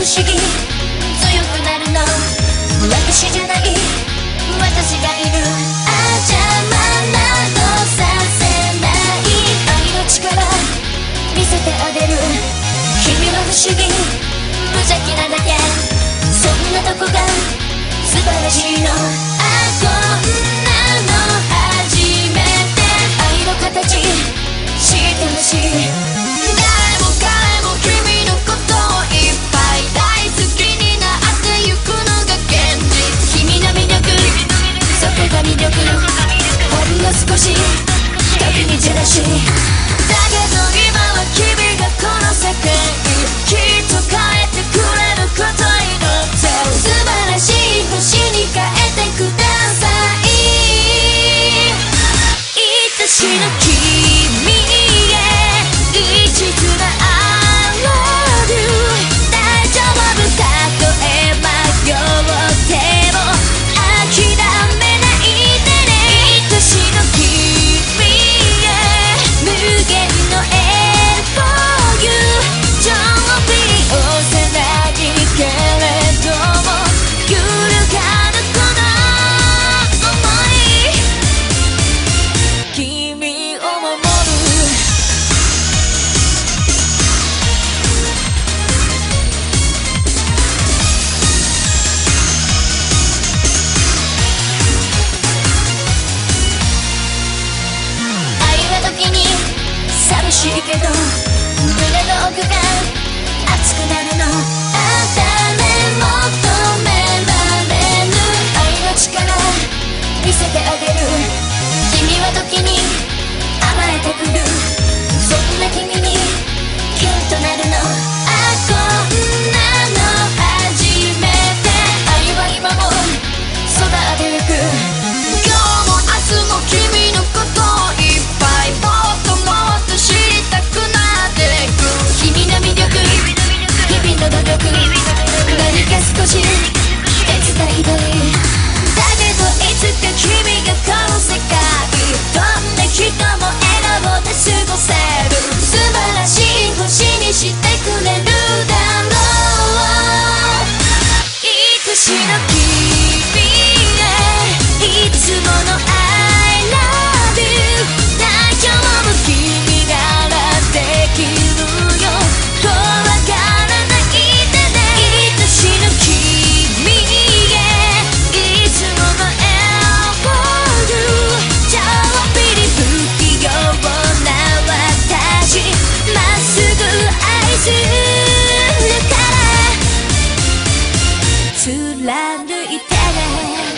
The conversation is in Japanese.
不思議強くなるの。私じゃない。私がいるあ邪魔などさせない愛の力。見せてあげる。君は不思議。無邪気なだけ。そんなとこが素晴らしいの。けど胸の奥が熱くなるのあ誰も止められぬ愛の力見せてあげる君は時に甘えてくる She the らんいて